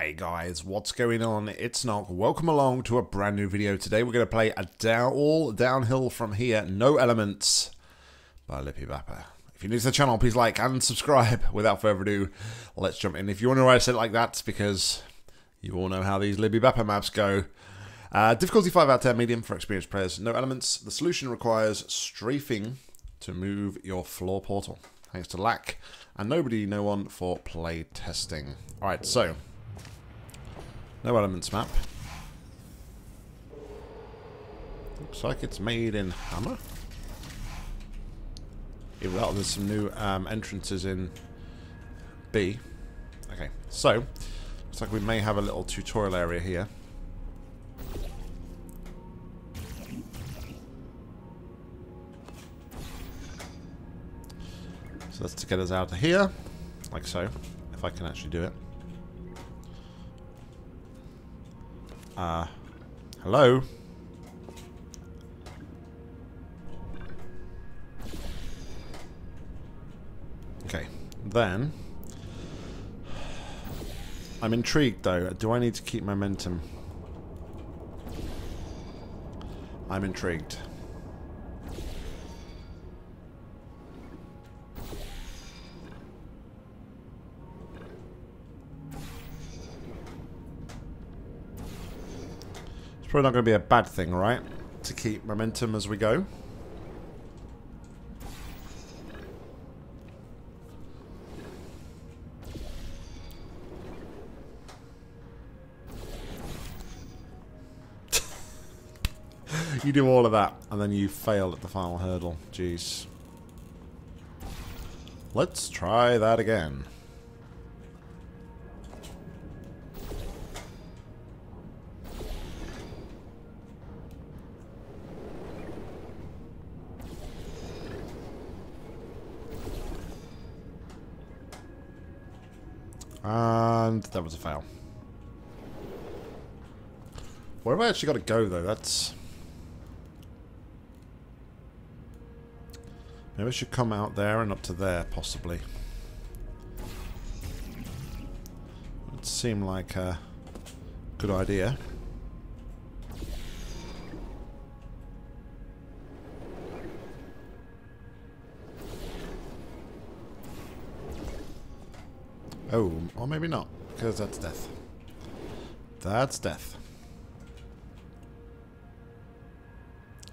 Hey guys, what's going on? It's Nock. Welcome along to a brand new video. Today we're going to play a down, all downhill from here, no elements by Libbybapa. If you're new to the channel, please like and subscribe. Without further ado, let's jump in. If you wonder why I said it like that, because you all know how these Libbybapa maps go. Uh, difficulty 5 out of 10, medium for experienced players. No elements. The solution requires strafing to move your floor portal. Thanks to Lack and nobody, no one for play testing. Alright, so no elements map. Looks like it's made in Hammer. Even though there's some new um, entrances in B. Okay, so looks like we may have a little tutorial area here. So that's to get us out of here, like so, if I can actually do it. Uh, hello? Okay, then... I'm intrigued, though. Do I need to keep momentum? I'm intrigued. Probably not going to be a bad thing, right? To keep momentum as we go. you do all of that, and then you fail at the final hurdle. Jeez. Let's try that again. And that was a fail. Where have I actually got to go, though? That's... Maybe I should come out there and up to there, possibly. Would seem like a good idea. Oh, or maybe not, because that's death. That's death.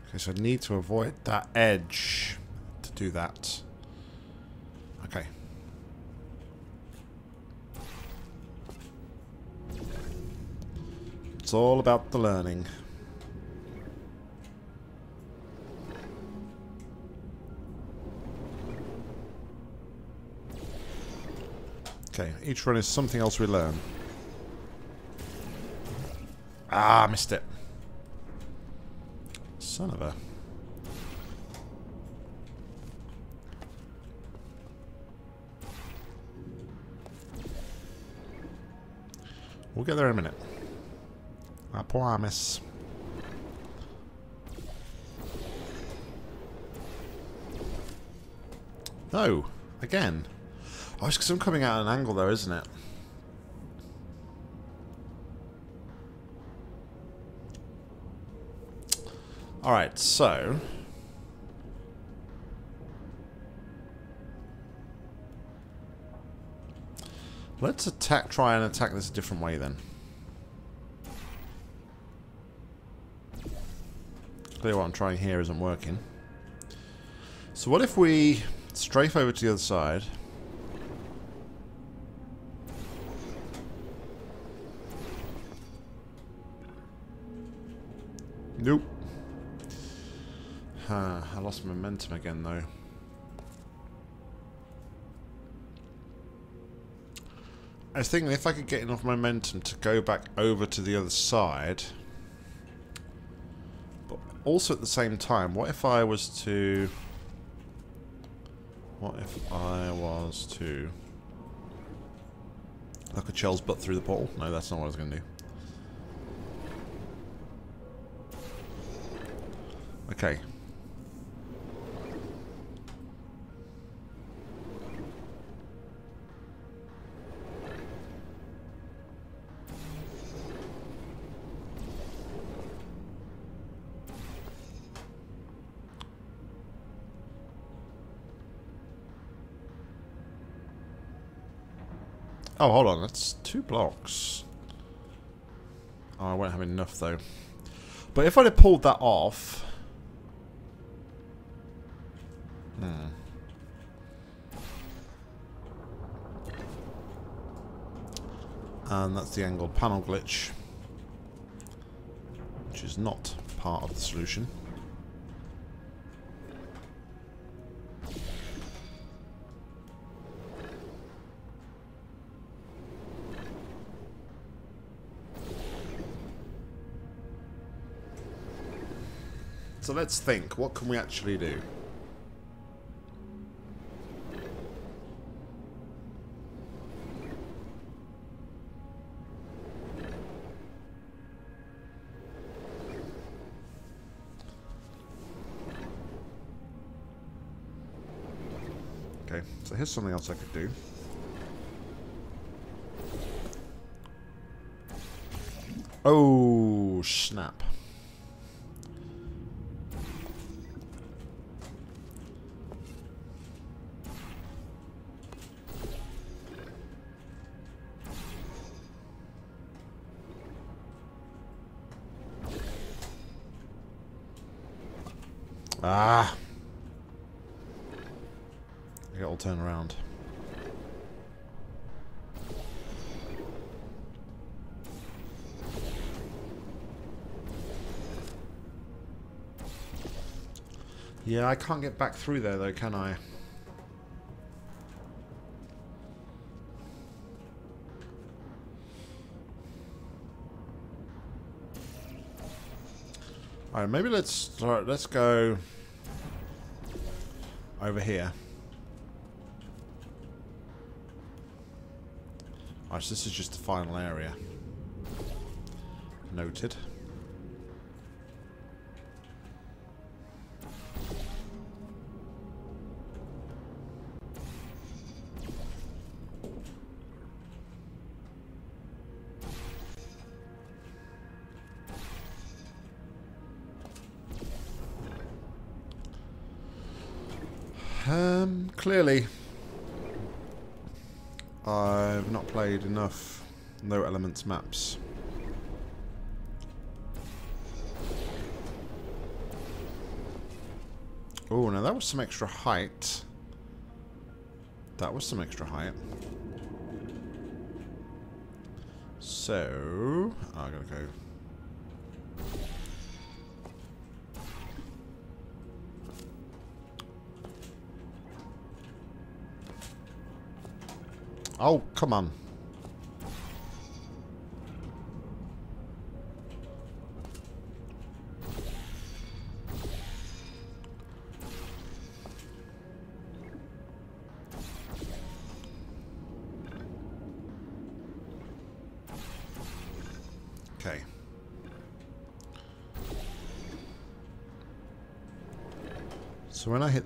Okay, so I need to avoid that edge to do that. Okay. It's all about the learning. Okay, each run is something else we learn. Ah, missed it. Son of a... We'll get there in a minute. I promise. No. Again. Oh, it's because I'm coming out at an angle though, isn't it? Alright, so... Let's attack, try and attack this a different way then. Clear what I'm trying here isn't working. So what if we strafe over to the other side... lost momentum again though. I was thinking if I could get enough momentum to go back over to the other side. But also at the same time, what if I was to... What if I was to... Look at Chell's butt through the portal? No, that's not what I was going to do. Okay. Oh, hold on. That's two blocks. Oh, I won't have enough, though. But if I'd have pulled that off... Hmm. And that's the angled panel glitch. Which is not part of the solution. So let's think, what can we actually do? Okay, so here's something else I could do. Oh, snap. Yeah, I can't get back through there though, can I? Alright, maybe let's start, let's go over here. Alright, so this is just the final area. Noted. Maps. Oh, now that was some extra height. That was some extra height. So, I gotta go Oh, come on.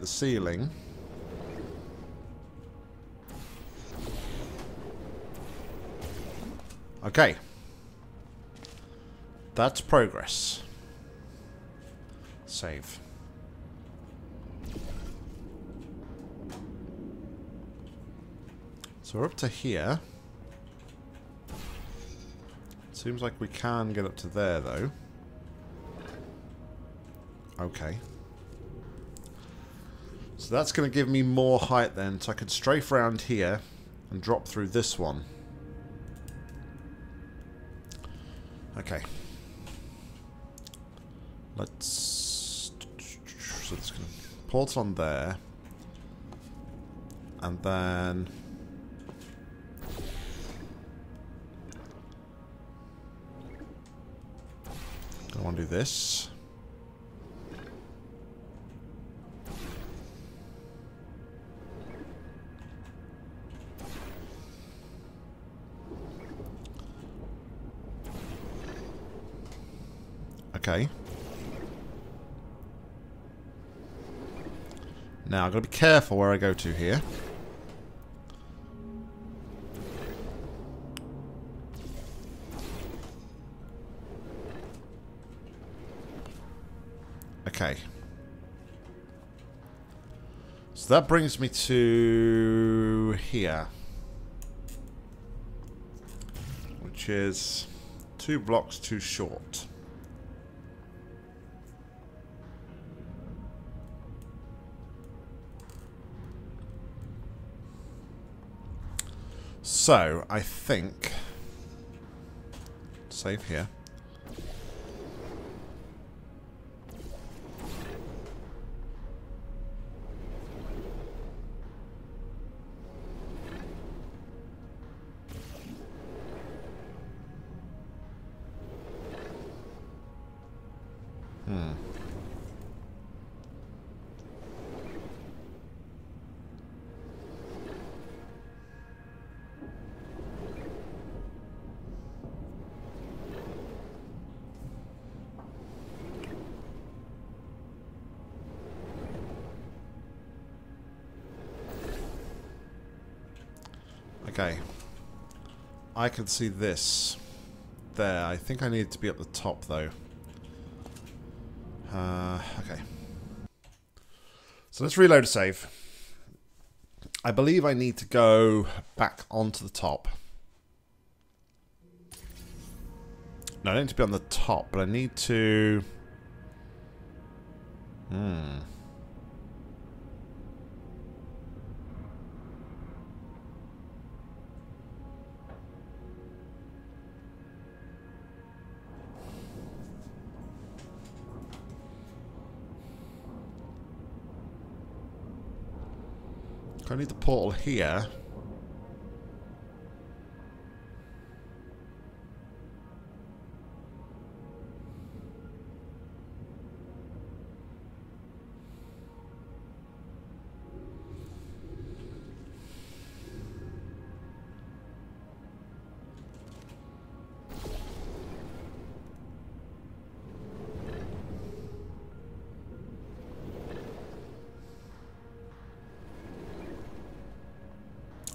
The ceiling... Okay. That's progress. Save. So we're up to here. Seems like we can get up to there, though. Okay. So that's going to give me more height then, so I could strafe around here and drop through this one. Okay. Let's... So it's going to port on there. And then... I want to do this. Okay. Now, I've got to be careful where I go to here. Okay. So that brings me to here. which is two blocks too short. So, I think... Save here. Okay. I can see this there. I think I need to be at the top, though. Uh, okay. So let's reload a save. I believe I need to go back onto the top. No, I don't need to be on the top, but I need to... Hmm. I need the portal here.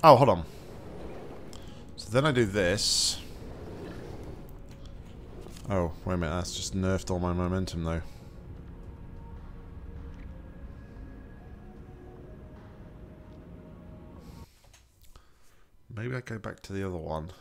Oh, hold on. So then I do this. Oh, wait a minute. That's just nerfed all my momentum, though. Maybe I go back to the other one.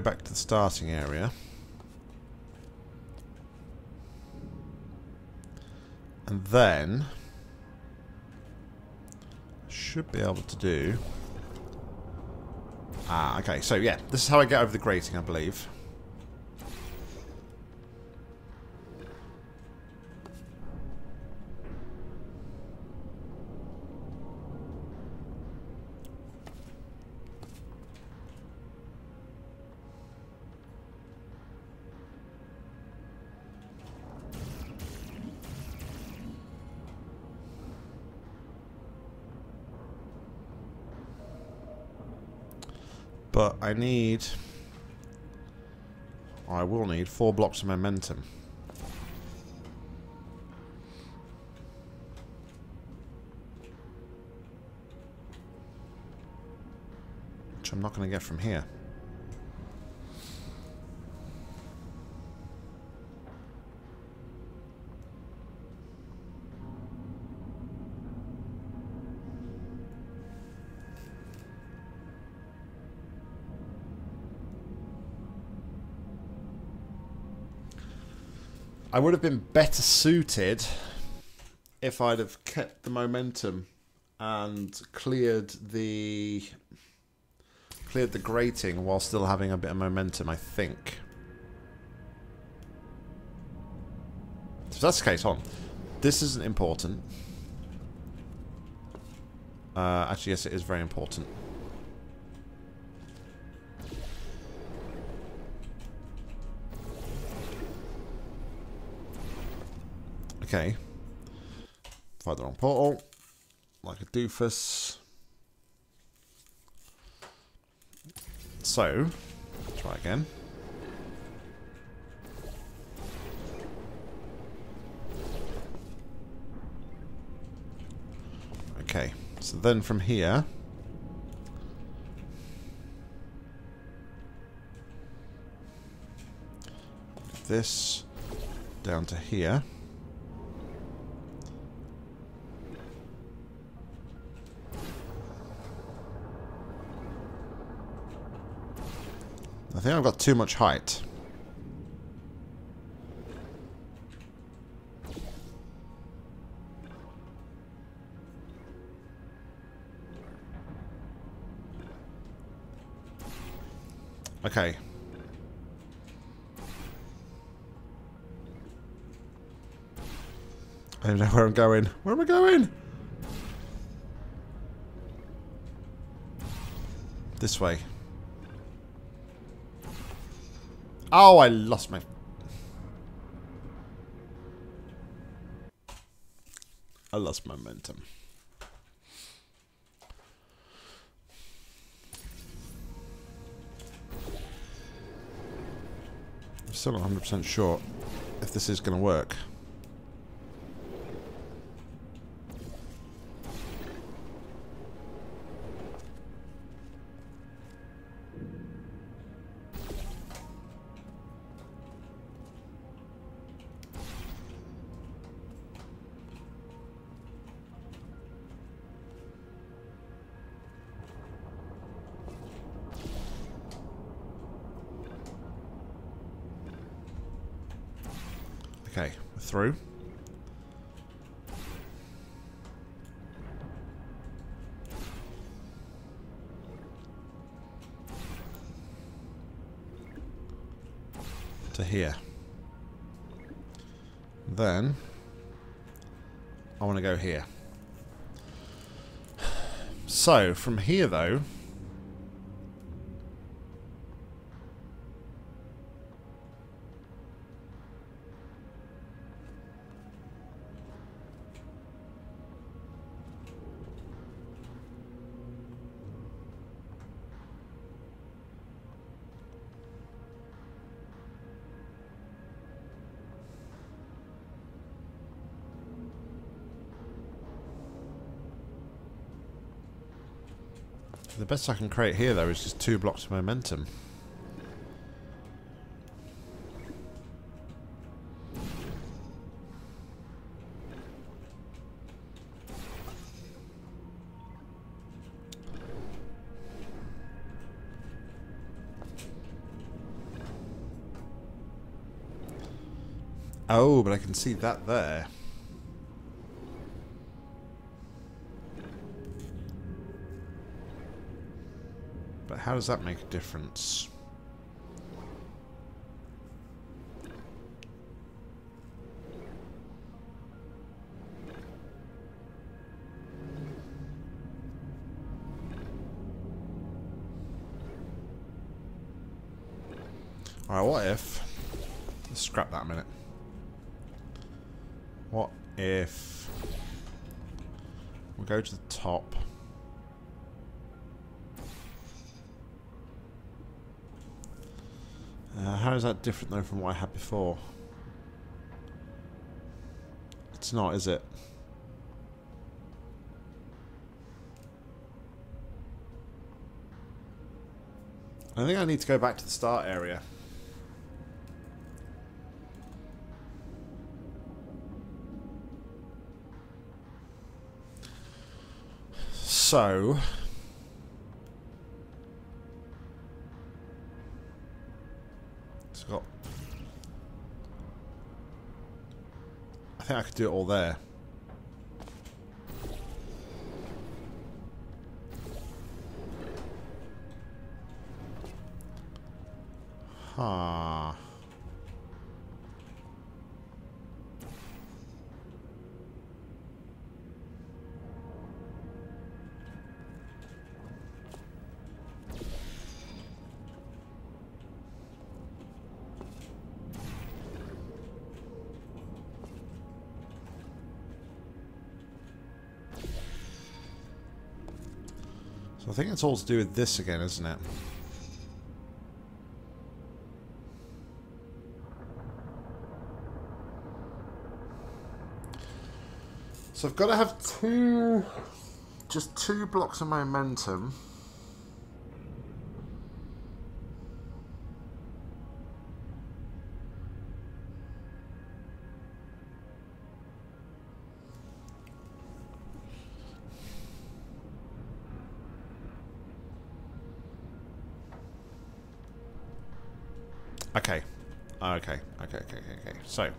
Go back to the starting area. And then... Should be able to do... Ah, okay. So, yeah. This is how I get over the grating, I believe. I need... I will need four blocks of momentum. Which I'm not going to get from here. I would have been better suited if I'd have kept the momentum and cleared the cleared the grating while still having a bit of momentum, I think. So that's the case, on. This isn't important. Uh, actually, yes, it is very important. Okay. Find the wrong portal. like a doofus. So, try again. Okay, so then from here... This down to here. Think I've got too much height. Okay. I don't know where I'm going. Where am I going? This way. Oh, I lost my... I lost momentum. I'm still not 100% sure if this is going to work. So, from here though, The best I can create here, though, is just two blocks of momentum. Oh, but I can see that there. How does that make a difference? Alright, what if... Let's scrap that a minute. What if... We go to the top... is that different though from what I had before? It's not, is it? I think I need to go back to the start area. So, think I could do it all there. I think it's all to do with this again, isn't it? So I've got to have two, just two blocks of momentum. So,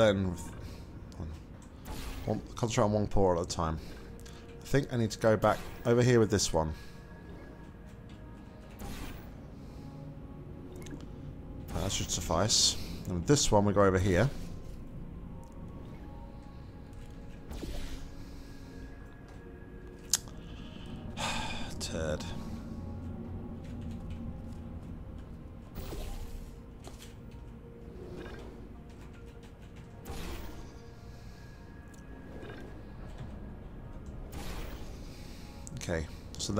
then, one, concentrate on one pour at a time. I think I need to go back over here with this one. That should suffice. And with this one, we go over here.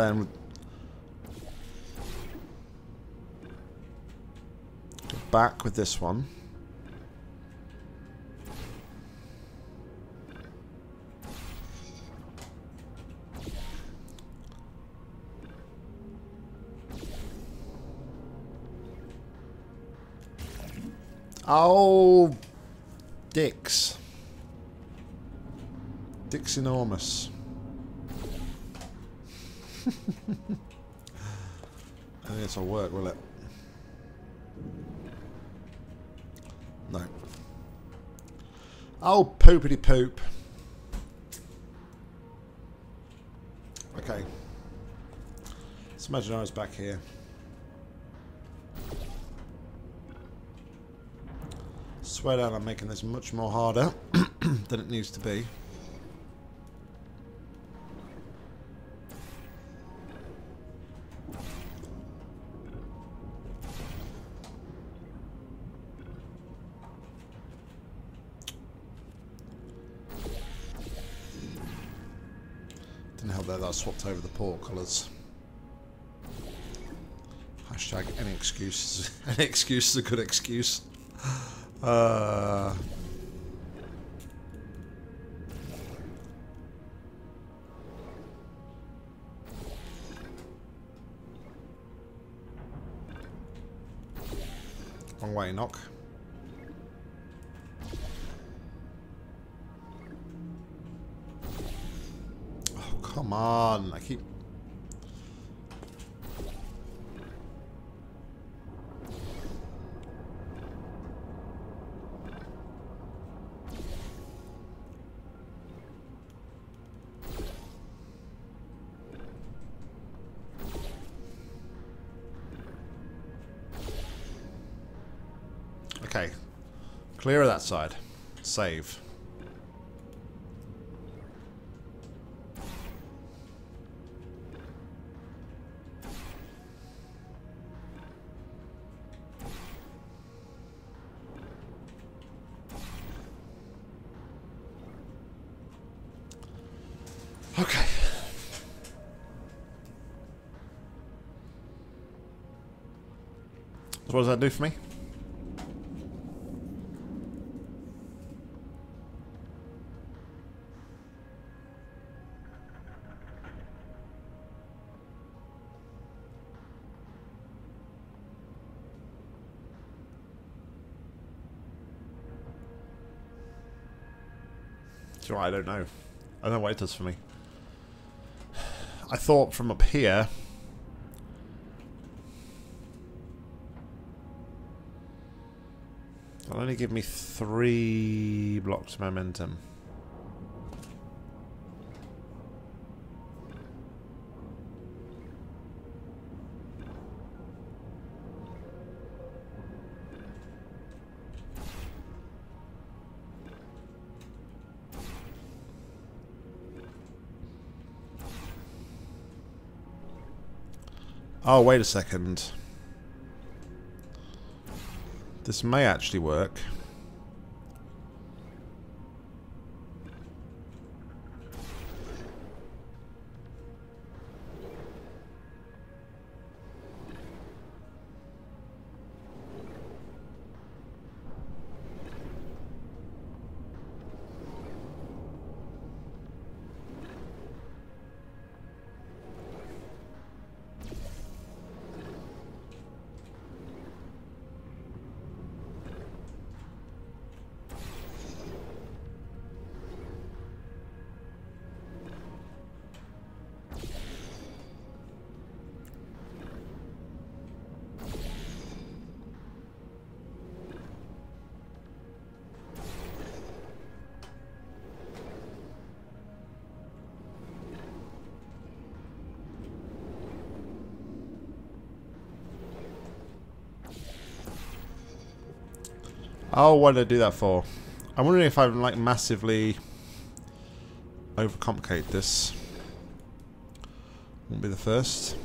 Then back with this one. Oh, dicks. Dicks enormous. I think this will work, will it? No. Oh, poopity poop. Okay. Let's imagine I was back here. Swear down I'm making this much more harder than it needs to be. Swapped over the port colours. Hashtag any excuse. any excuse is a good excuse. Uh, wrong way, Nock. Come on. I keep... Okay. Clear of that side. Save. Okay. So what does that do for me? You? I don't know. I don't know what it does for me. I thought from up here... It'll only give me three blocks of momentum. Oh, wait a second. This may actually work. Oh, what did I do that for? I'm wondering if I'm like massively overcomplicate this. Won't be the first.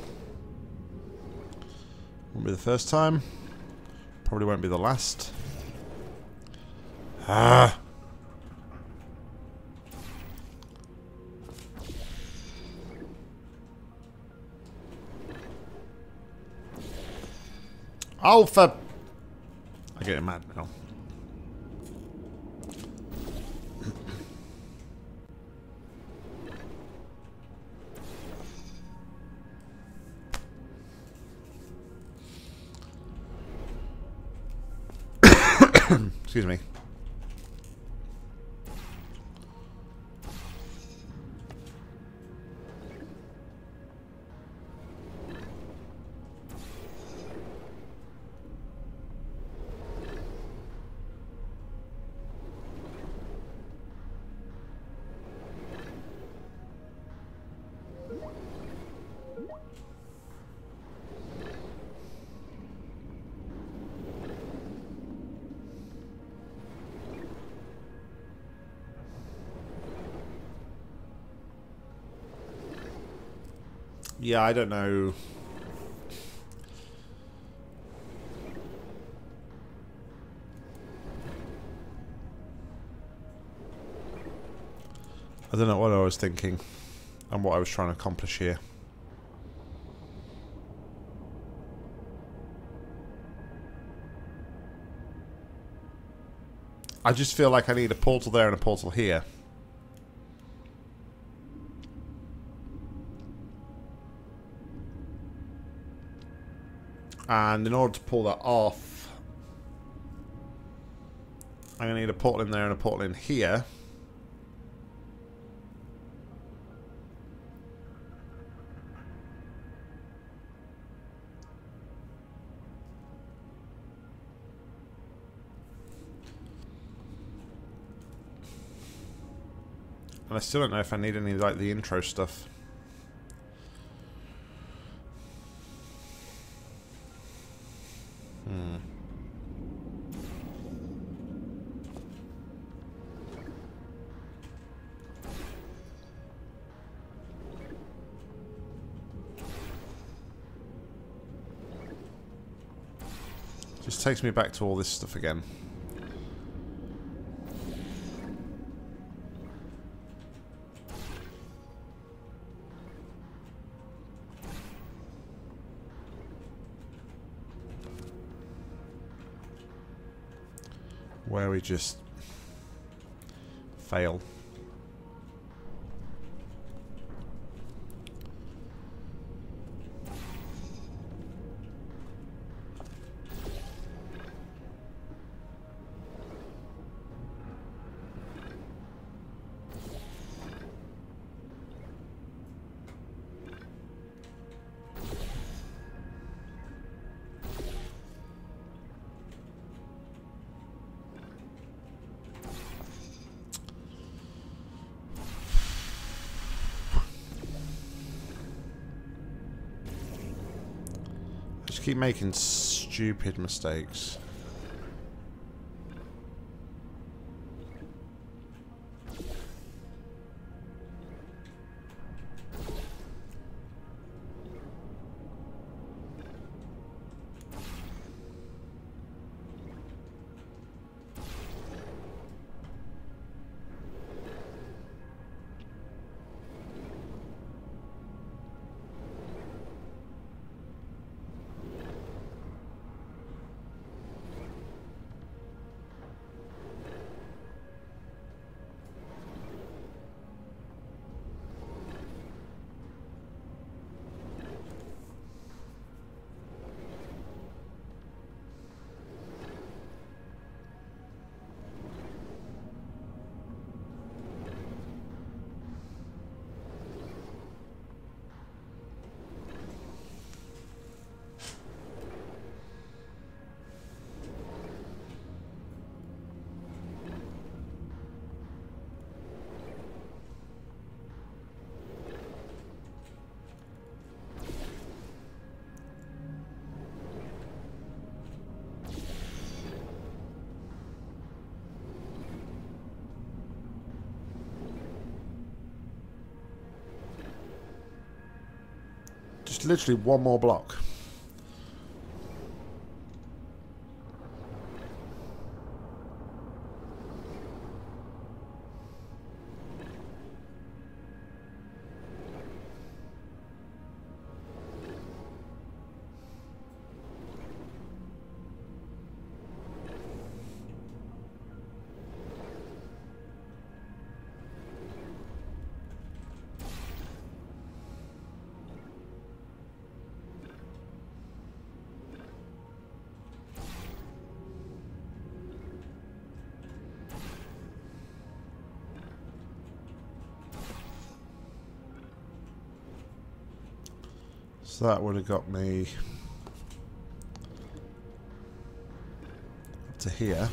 Won't be the first time. Probably won't be the last. Ah. Oh, for... I get mad now. Excuse me. Yeah, I don't know. I don't know what I was thinking and what I was trying to accomplish here. I just feel like I need a portal there and a portal here. And in order to pull that off, I'm going to need a portal in there and a portal in here. And I still don't know if I need any like the intro stuff. Takes me back to all this stuff again. Where we just fail. Making stupid mistakes. Literally one more block. So that would have got me up to here.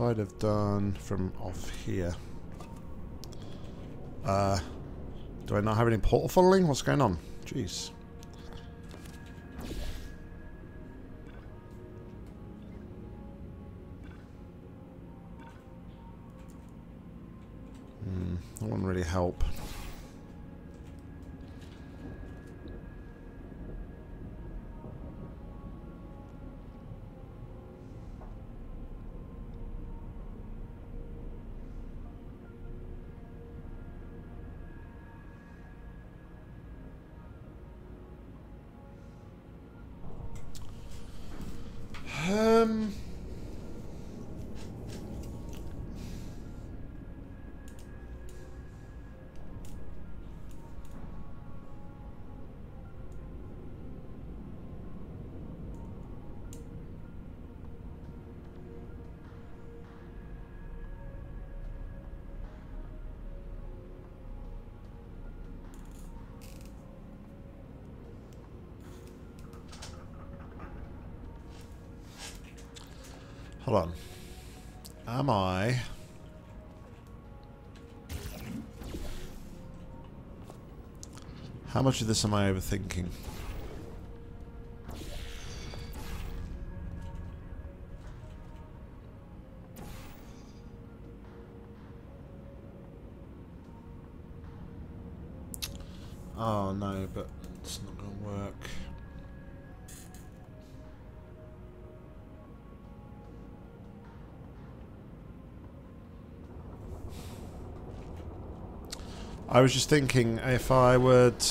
I'd have done from off here? Uh, do I not have any portal funneling? What's going on? Jeez. Hmm, that wouldn't really help. How much of this am I overthinking? Oh no, but it's not going to work. I was just thinking if I would...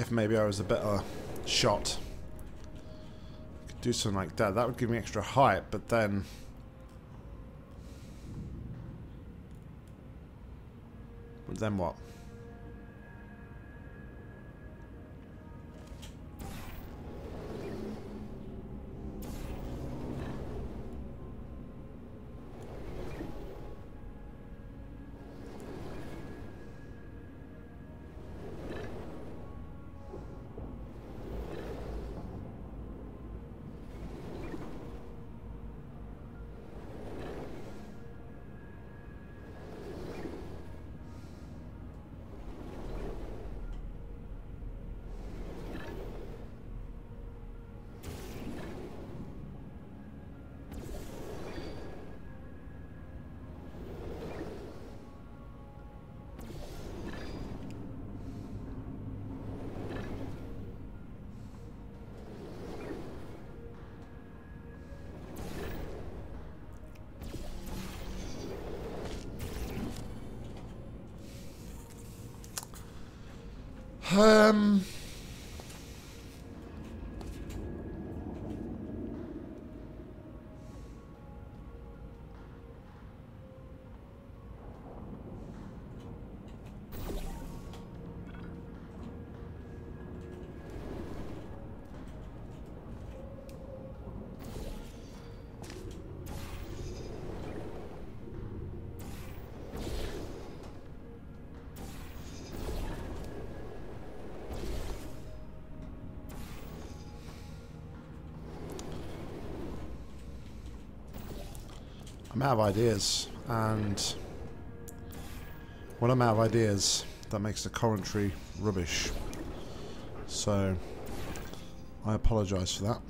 If maybe I was a better shot. Could do something like that. That would give me extra height, but then... But then what? Um. I'm out of ideas, and when I'm out of ideas, that makes the commentary rubbish. So, I apologise for that.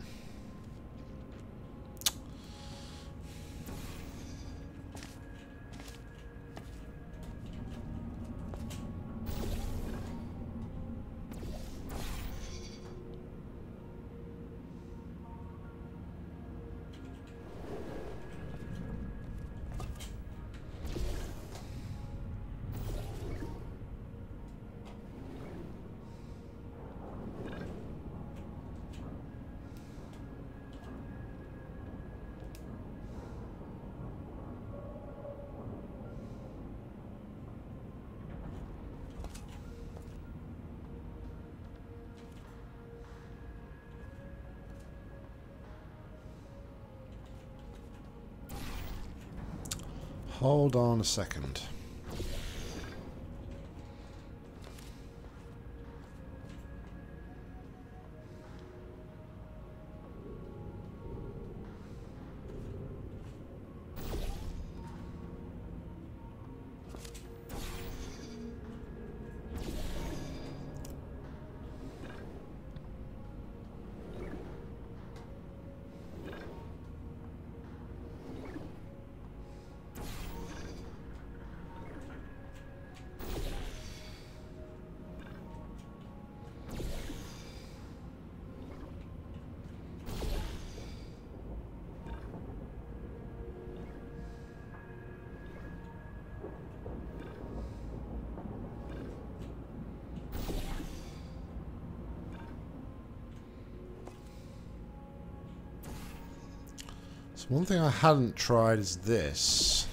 Hold on a second. One thing I hadn't tried is this.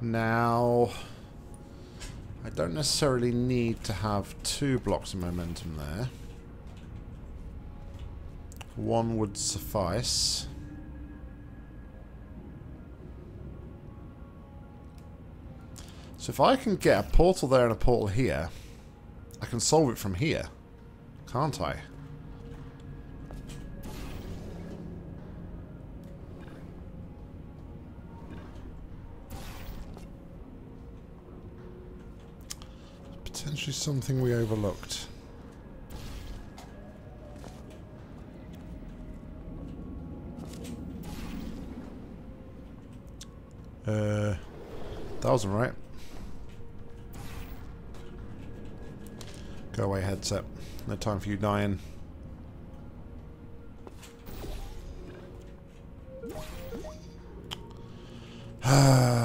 Now, I don't necessarily need to have two blocks of momentum there. One would suffice. So if I can get a portal there and a portal here, I can solve it from here, can't I? Potentially something we overlooked. Uh, that wasn't right. Go away, headset. No time for you dying. Ah.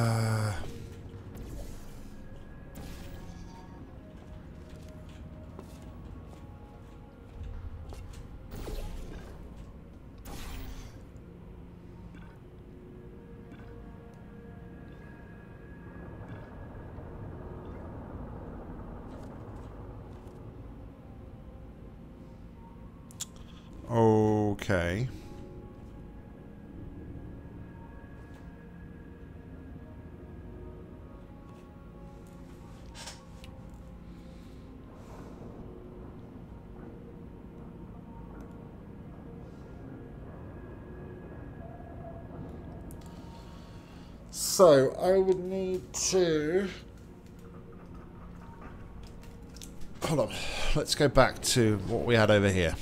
So I would need to. Hold on. Let's go back to what we had over here.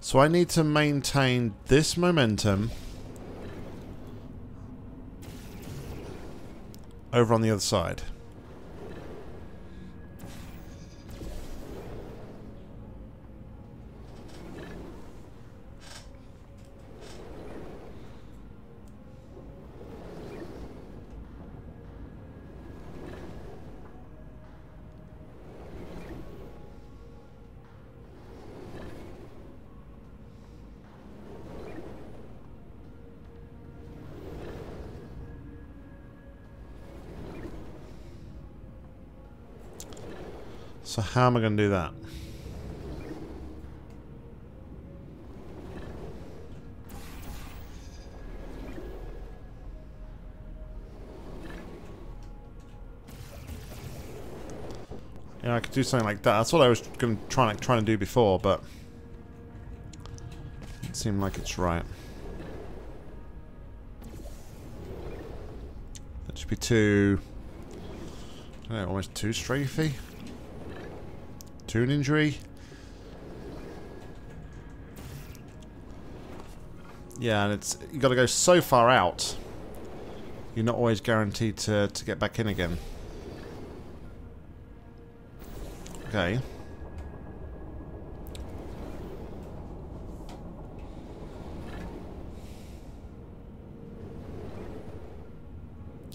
So I need to maintain this momentum over on the other side. So how am I going to do that? Yeah, I could do something like that. That's what I was going to trying to do before, but it seemed like it's right. That should be too, I don't know, almost too strafey. To an injury. Yeah, and it's you got to go so far out. You're not always guaranteed to to get back in again. Okay.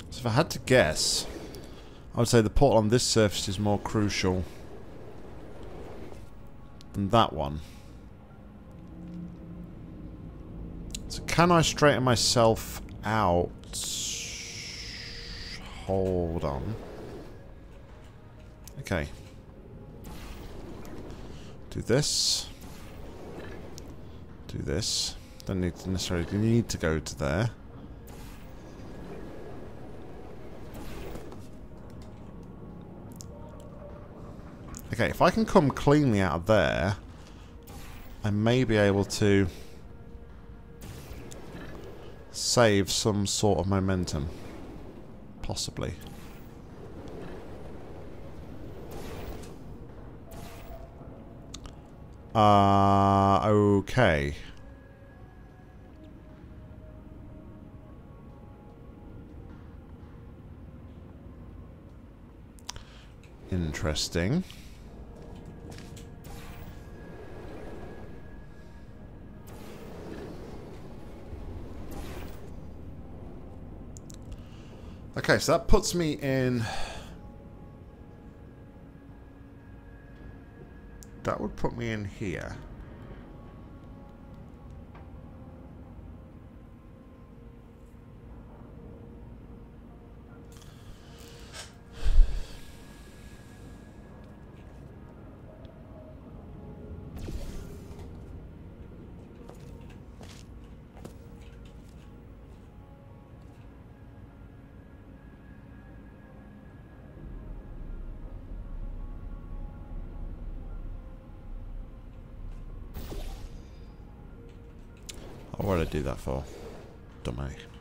So if I had to guess, I would say the portal on this surface is more crucial than that one. So can I straighten myself out? Hold on. Okay. Do this. Do this. Don't need to necessarily need to go to there. Okay, if I can come cleanly out of there, I may be able to save some sort of momentum. Possibly. Uh, okay. Interesting. Okay, so that puts me in... That would put me in here. Do that for? Dummy.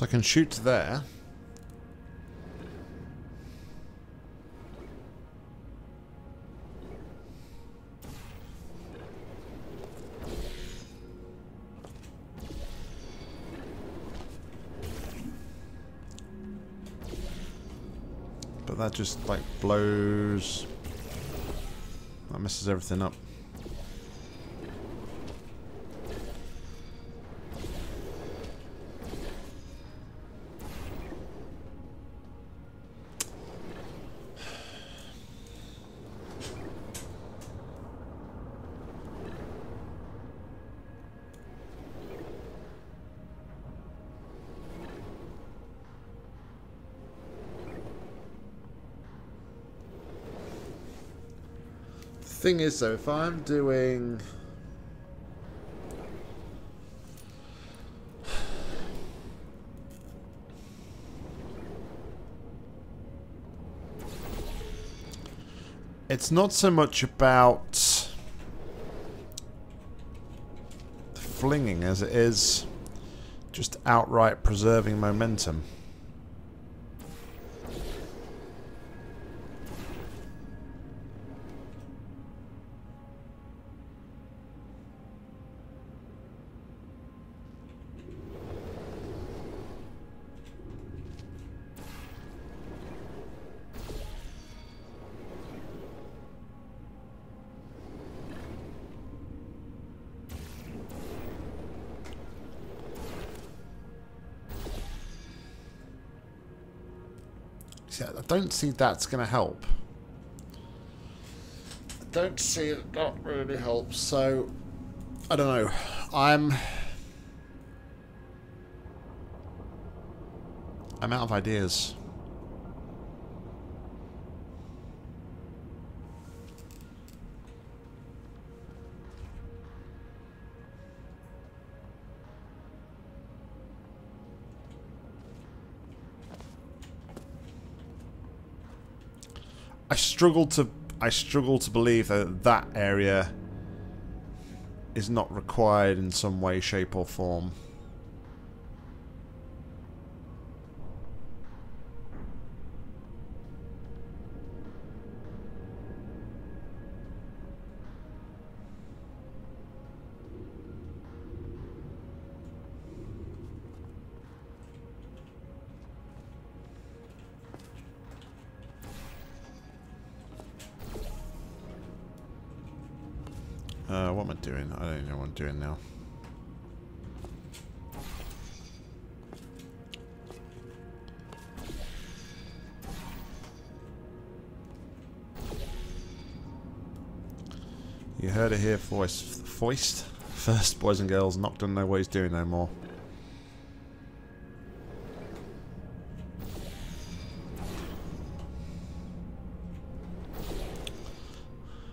So I can shoot there. But that just like blows... That messes everything up. Thing is though, if I'm doing... It's not so much about flinging as it is just outright preserving momentum. I don't see that's going to help. I don't see it that really helps. So, I don't know. I'm... I'm out of ideas. Struggle to I struggle to believe that that area is not required in some way, shape or form. I don't know what I'm doing now. You heard it here, Foist. Foist? First, boys and girls, Nock don't know what he's doing no more.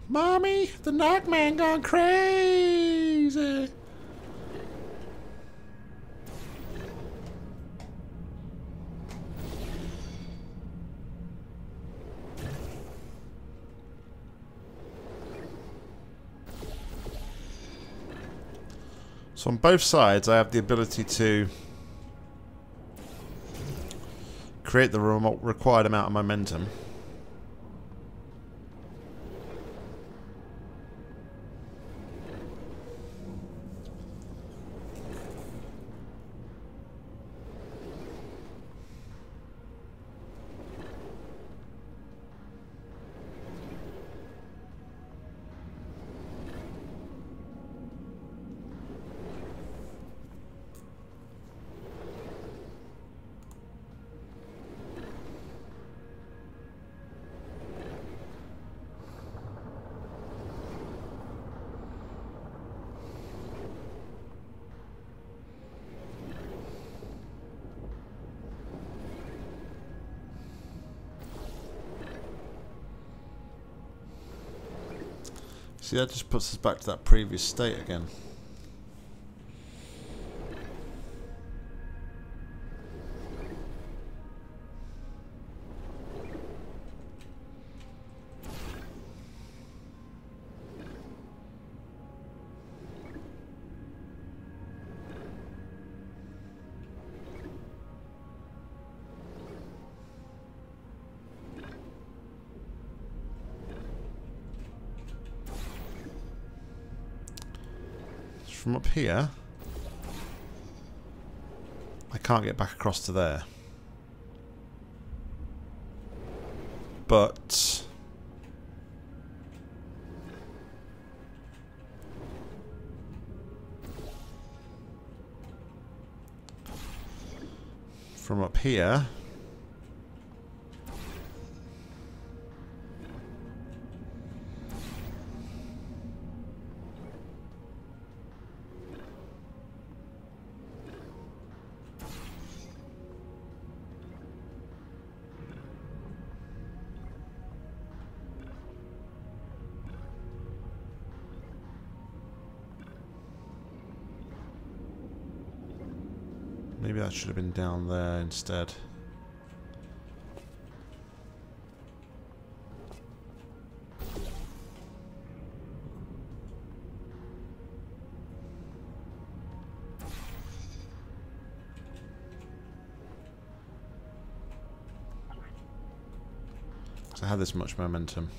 Mommy, the Nock man gone crazy. So on both sides I have the ability to create the required amount of momentum. That just puts us back to that previous state again. Here, I can't get back across to there. But... From up here... been down there instead. So I this much momentum.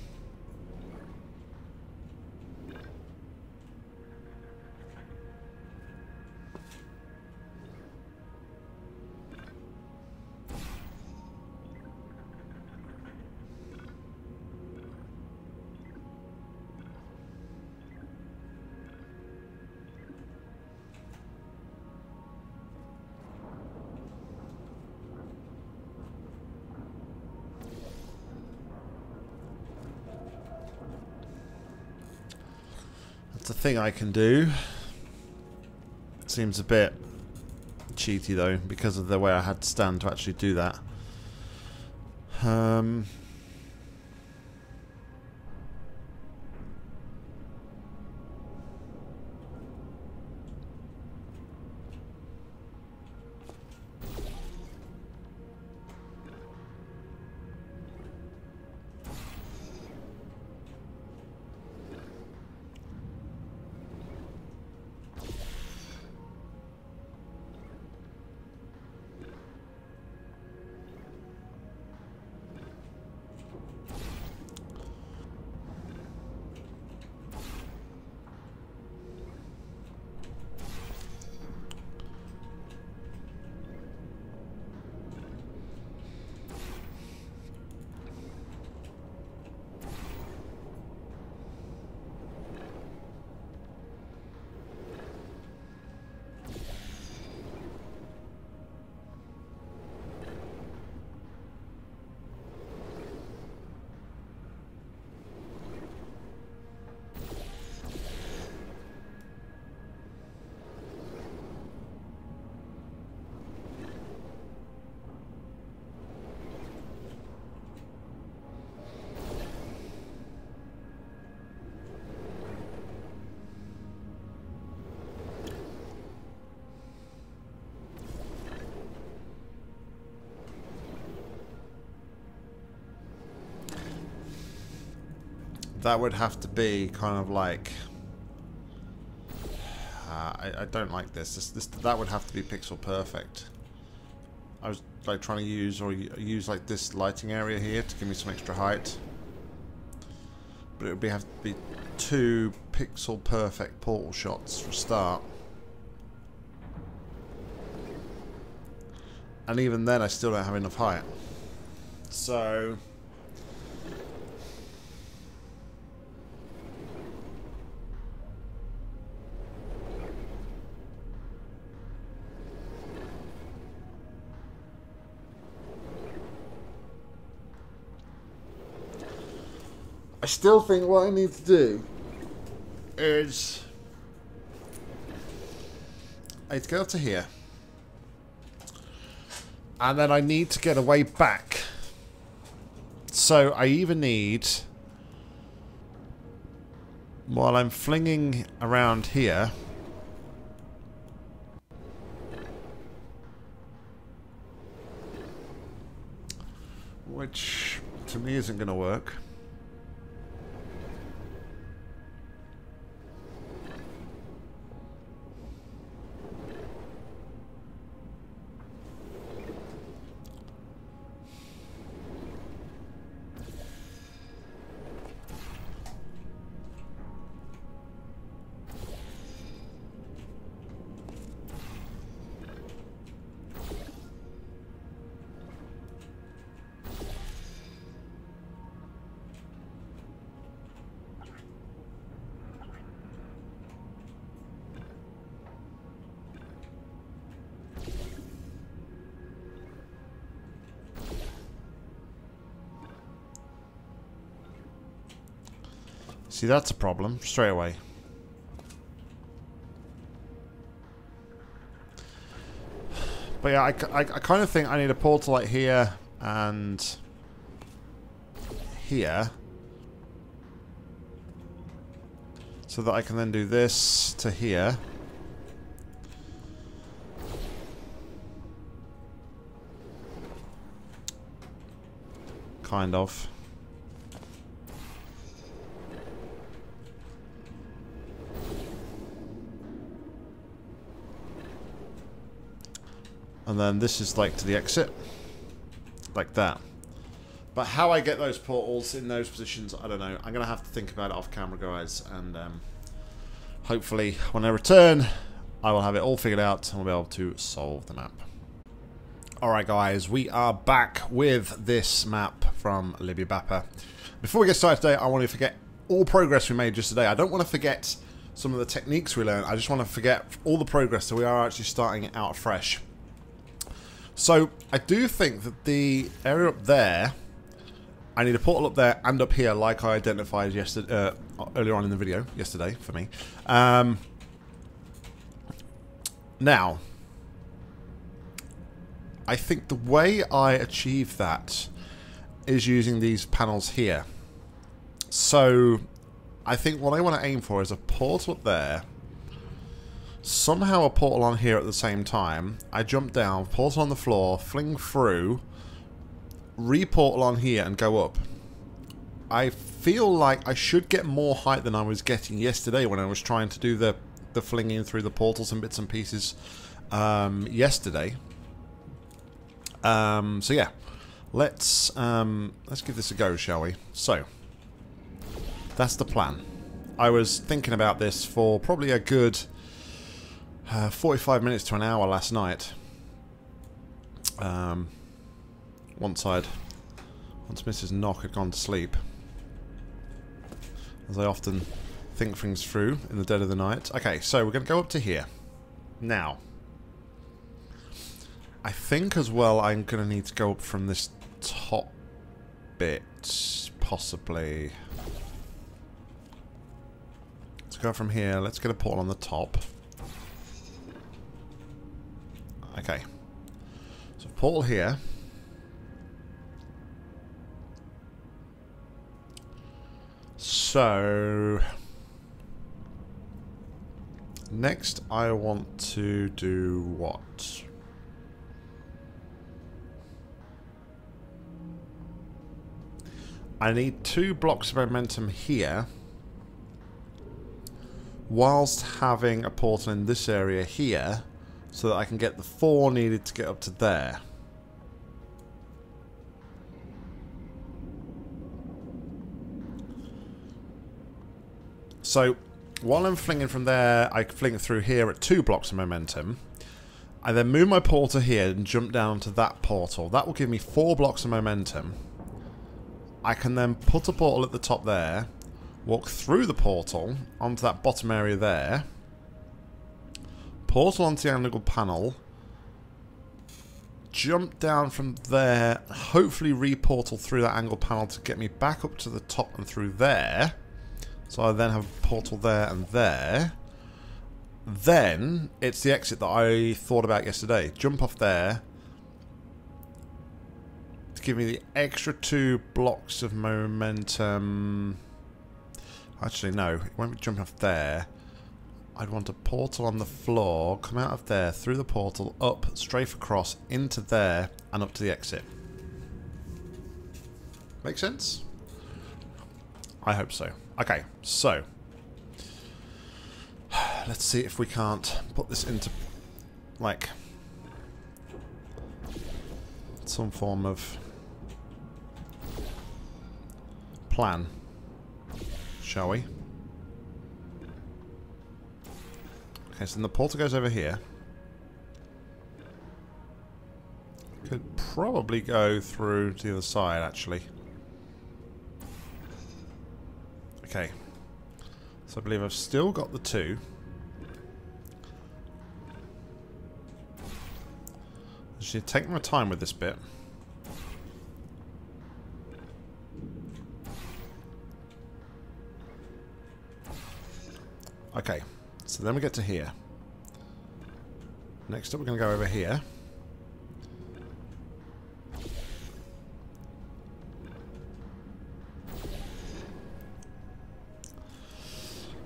Thing I can do. Seems a bit cheaty though, because of the way I had to stand to actually do that. Um... that would have to be kind of like uh, I, I don't like this. this this that would have to be pixel perfect. I was like trying to use or use like this lighting area here to give me some extra height. But it would be have to be two pixel perfect portal shots for start. And even then I still don't have enough height. So still think what I need to do is I need to get up to here. And then I need to get a way back. So I either need while I'm flinging around here which to me isn't going to work. See, that's a problem straight away. But yeah, I, I, I kind of think I need a portal like here and here. So that I can then do this to here. Kind of. And then this is like to the exit. Like that. But how I get those portals in those positions, I don't know. I'm going to have to think about it off camera, guys. And um, hopefully, when I return, I will have it all figured out and we'll be able to solve the map. Alright, guys. We are back with this map from Libbybapa. Before we get started today, I want to forget all progress we made just today. I don't want to forget some of the techniques we learned. I just want to forget all the progress so we are actually starting out fresh. So I do think that the area up there, I need a portal up there and up here, like I identified yesterday, uh, earlier on in the video, yesterday for me. Um, now, I think the way I achieve that is using these panels here. So, I think what I want to aim for is a portal up there somehow a portal on here at the same time. I jump down, portal on the floor, fling through, reportal on here and go up. I feel like I should get more height than I was getting yesterday when I was trying to do the, the flinging through the portals and bits and pieces um, yesterday. Um, so yeah, let's um, let's give this a go, shall we? So, that's the plan. I was thinking about this for probably a good uh, 45 minutes to an hour last night. Um, once I'd... Once Mrs. Nock had gone to sleep. As I often think things through in the dead of the night. Okay, so we're going to go up to here. Now. I think as well I'm going to need to go up from this top bit. Possibly. Let's go from here. Let's get a portal on the top. Okay. So portal here. So next I want to do what? I need two blocks of momentum here whilst having a portal in this area here so that I can get the four needed to get up to there. So, while I'm flinging from there, I fling through here at two blocks of momentum. I then move my portal here and jump down to that portal. That will give me four blocks of momentum. I can then put a portal at the top there, walk through the portal onto that bottom area there, portal onto the angle panel, jump down from there, hopefully re-portal through that angle panel to get me back up to the top and through there. So I then have a portal there and there. Then, it's the exit that I thought about yesterday. Jump off there. To give me the extra two blocks of momentum. Actually, no. It won't be jumping off there. I'd want a portal on the floor, come out of there, through the portal, up, strafe across, into there, and up to the exit. Make sense? I hope so. Okay, so. Let's see if we can't put this into, like, some form of plan. Shall we? Okay, so then the portal goes over here. Could probably go through to the other side, actually. Okay. So I believe I've still got the two. I should take my time with this bit. Okay, so then we get to here. Next up we're going to go over here.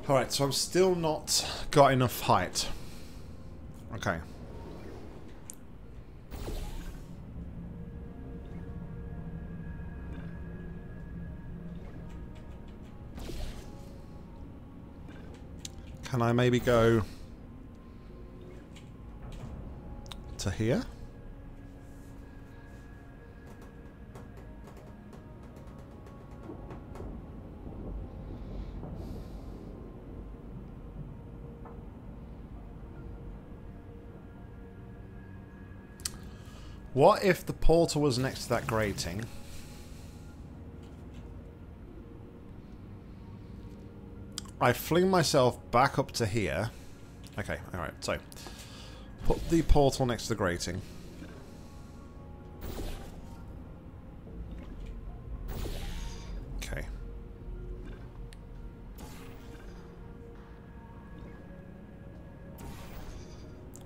Alright, so I've still not got enough height. Okay. Can I maybe go to here? What if the portal was next to that grating? I fling myself back up to here. Okay, alright, so put the portal next to the grating. Okay.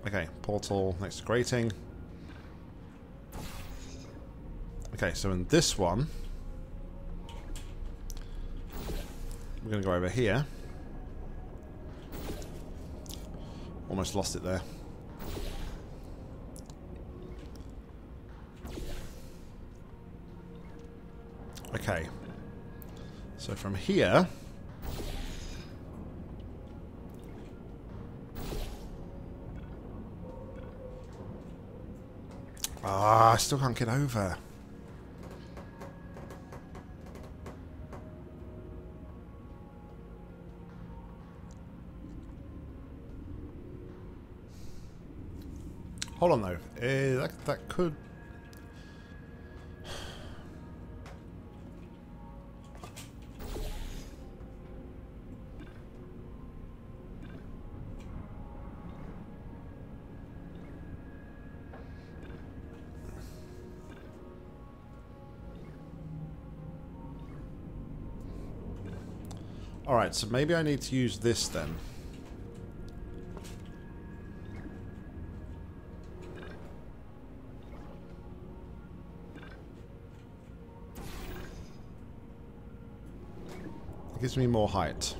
Okay, portal next to grating. Okay, so in this one, we're going to go over here. Almost lost it there. Okay. So from here... Ah, I still can't get over. Hold on though. Uh, that, that could... Alright, so maybe I need to use this then. Gives me more height.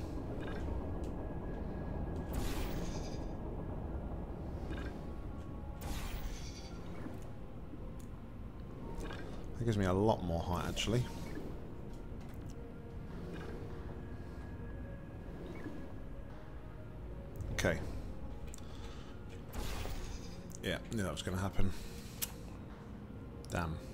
That gives me a lot more height, actually. Okay. Yeah, knew that was going to happen. Damn.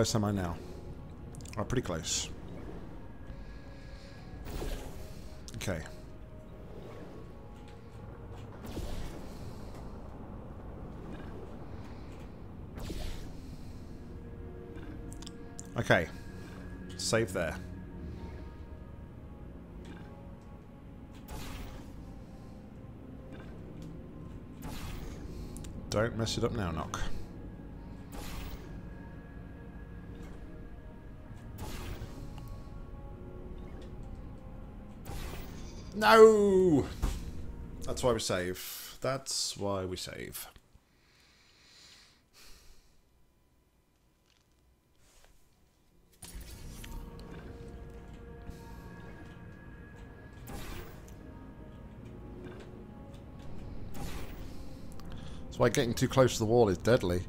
Close am I now? Oh, pretty close. Okay. Okay. Save there. Don't mess it up now, Nock. No! That's why we save. That's why we save. That's why getting too close to the wall is deadly.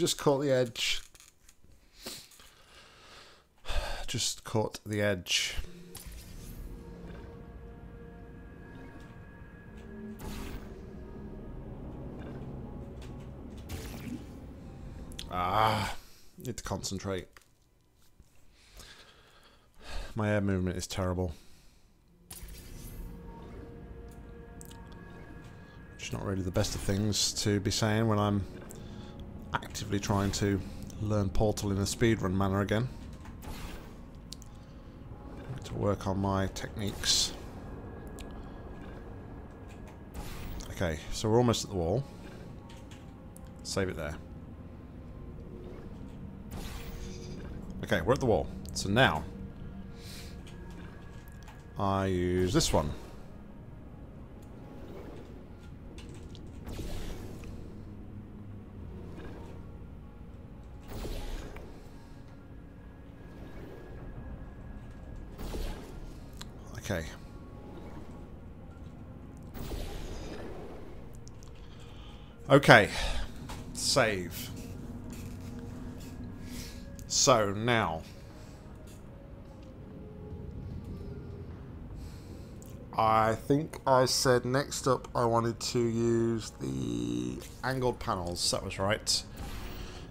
Just caught the edge. Just caught the edge. Ah, need to concentrate. My air movement is terrible. Which is not really the best of things to be saying when I'm actively trying to learn Portal in a speedrun manner again. to work on my techniques. Okay, so we're almost at the wall. Save it there. Okay, we're at the wall. So now, I use this one. Okay. Save. So, now. I think I said next up I wanted to use the angled panels. That was right.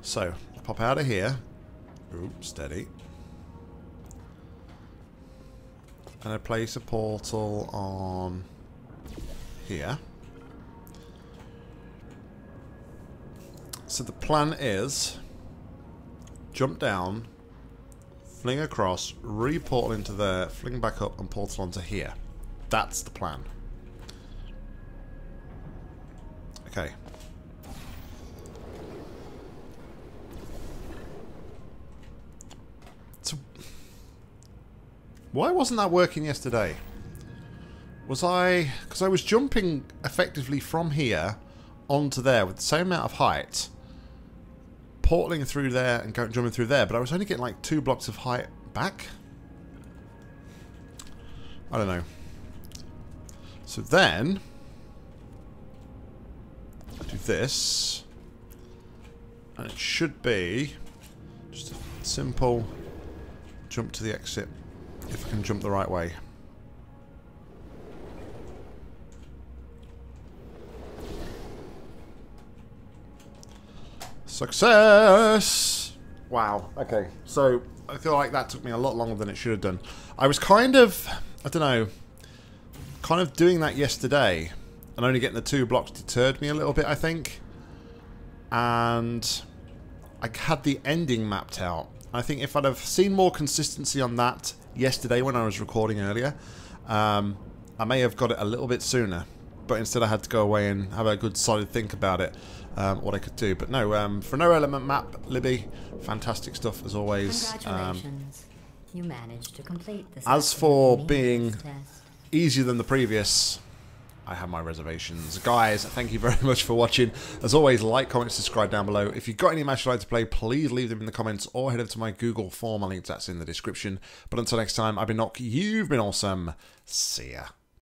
So, pop out of here. Oops, steady. And I place a portal on here. So the plan is jump down, fling across, re-portal into there, fling back up and portal onto here. That's the plan. Okay. So, why wasn't that working yesterday? Was I... Because I was jumping effectively from here onto there with the same amount of height portaling through there and going, jumping through there, but I was only getting like two blocks of height back. I don't know. So then, I do this, and it should be just a simple jump to the exit, if I can jump the right way. Success! Wow, okay. So, I feel like that took me a lot longer than it should have done. I was kind of, I don't know, kind of doing that yesterday, and only getting the two blocks deterred me a little bit, I think. And I had the ending mapped out. I think if I'd have seen more consistency on that yesterday when I was recording earlier, um, I may have got it a little bit sooner. But instead I had to go away and have a good solid think about it um, what I could do. But no, um, for no element map, Libby, fantastic stuff as always. Um, you managed to complete the As for being easier than the previous, I have my reservations. Guys, thank you very much for watching. As always, like, comment, subscribe down below. If you've got any match you'd like to play, please leave them in the comments or head over to my Google form. My link that's in the description. But until next time, I've been Nock. You've been awesome. See ya.